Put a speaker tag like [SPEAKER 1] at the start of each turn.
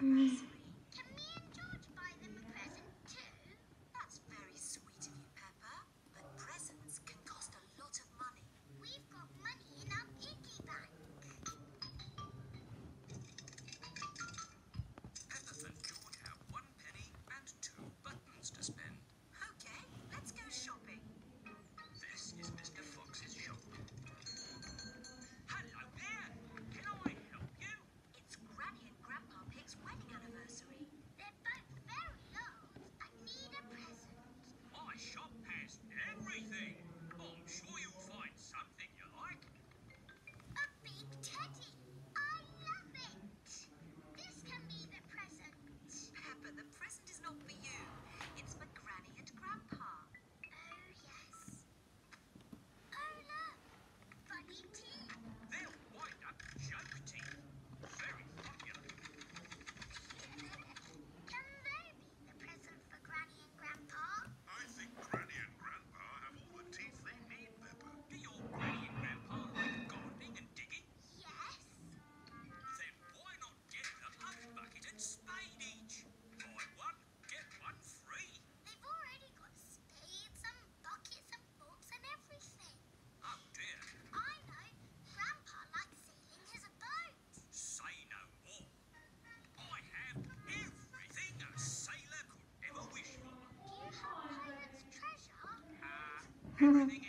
[SPEAKER 1] 嗯。
[SPEAKER 2] everything